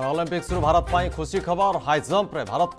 আর অলিম্পিকসৰ ভাৰতৰ পই খুশি খবৰ হাই জাম্পৰে ভাৰতক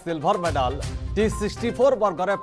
silver medal টি64 বৰ্গৰে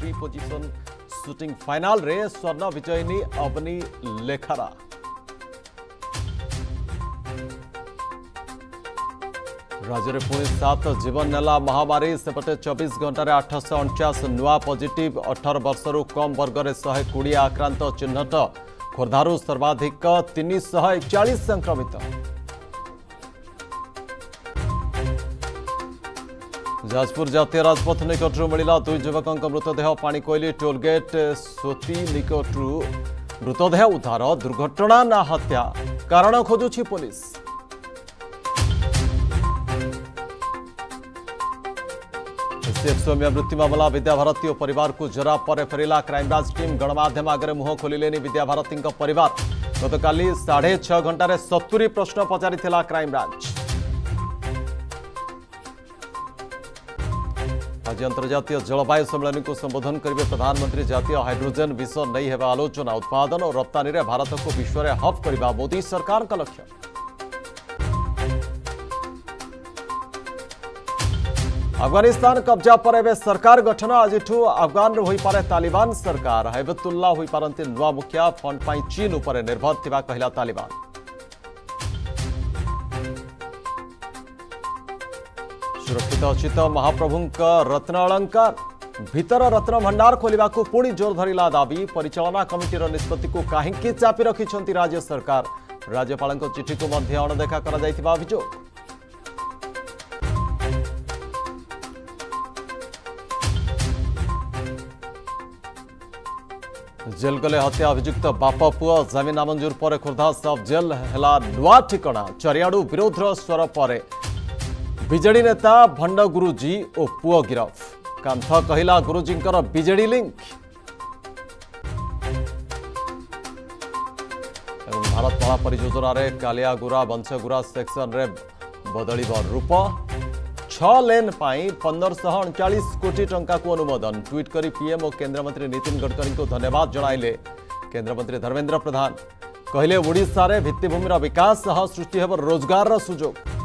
three position shooting final ৰেස් স্বর্ণ বিজয়িনী অপনী লেখৰা ৰাজৰ ৰপোৱে সাতটা জীৱনবেলা মহা বৰিষে 24 ঘণ্টাৰে 849 নৱা পজিটিভ 18 বছৰৰ কম বৰ্গৰে 120 আক্ৰান্ত চিহ্নত ଖୋର୍ଦ୍ଧାରୁ ସର୍ବାଧିକ ତିନିଶହ ଏକଚାଳିଶ ସଂକ୍ରମିତ ଯାଜପୁର ଜାତୀୟ ରାଜପଥ ନିକଟରୁ ମିଳିଲା ଦୁଇ ଯୁବକଙ୍କ ମୃତଦେହ ପାଣିକୋଇଲି ଟୋଲଗେଟ୍ ସୋତି ନିକଟରୁ ମୃତଦେହ ଉଦ୍ଧାର ଦୁର୍ଘଟଣା ନା ହତ୍ୟା କାରଣ ଖୋଜୁଛି ପୋଲିସ सीएसओ में मृत्यु मामला विद्याभारती और परिवार को जरा पर फेरला क्राइमब्रांच टीम गणमाम आगे मुह खोल विद्याभारती पर गत साढ़े छह घंटा सतुरी प्रश्न पचारि क्राइमब्रांच आज अंतर्जात जलवायु सम्मेलन को संबोधन करेंगे प्रधानमंत्री जितिय हाइड्रोजेन विषय नहीं होगा आलोचना उत्पादन और रप्तानी में भारत को विश्व हब करवा मोदी सरकार का लक्ष्य अफगानिस्तान कब्जा पर एवं सरकार गठन आज अफगान होईपारे तालिबान सरकार हेबतुल्ला होईपारंति नुआ मुखिया फंड चीन उपरे निर्भर थिबा कहिला तालिबान सुरक्षित अच्छी महाप्रभु रत्न अलंकार भितर रत्न भंडार खोल को पुणी जोर धरला दावी परिचा कमिटर निष्पत्ति काहीकि चापी रखिंट राज्य सरकार राज्यपाल चिठी को मध्य अणदेखा अभोग জেল গলে হত্যা অভিযুক্ত বাপ পুয় জমিন নামঞ্জুর পরে খোর্ধা সব জেল হেলা নূয়া ঠিকনা চারিআড়ু বিরোধর স্বর পরে বিজেডি নেতা ভণ্ড গুরুজি ও পুয় গিরফ কান্থ কহিলা গুরুজীঙ্কর বিজেডি লিঙ্ক এবং ভারতমালা পরিযোজনার কালিয়াগুড়া বংশগুড়া সেকশনরে বদলিব রূপ छेन पंद्रह अड़चाश कोटी टंका को अनुमोदन ट्विट करी पीएम और केन्द्रमंत्री नितिन गडकरी को धन्यवाद जन केन्द्रमंत्री धर्मेन्द्र प्रधान कहले ओार भित्तिमि विकास सृष्टि होब रोजगार सुजोग